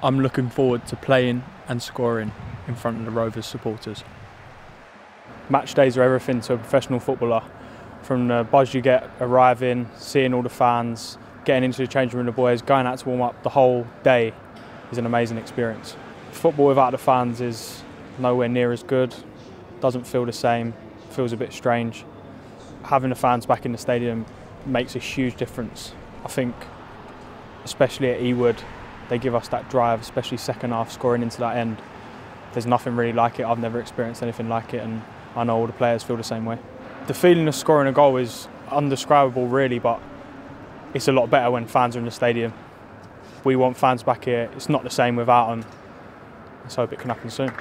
I'm looking forward to playing and scoring in front of the Rovers supporters. Match days are everything to a professional footballer. From the buzz you get arriving, seeing all the fans, getting into the changing room with the boys, going out to warm up the whole day is an amazing experience. Football without the fans is nowhere near as good, doesn't feel the same, feels a bit strange. Having the fans back in the stadium makes a huge difference. I think, especially at Ewood, they give us that drive, especially second half, scoring into that end. There's nothing really like it. I've never experienced anything like it, and I know all the players feel the same way. The feeling of scoring a goal is undescribable, really, but it's a lot better when fans are in the stadium. We want fans back here. It's not the same without them. Let's hope it can happen soon.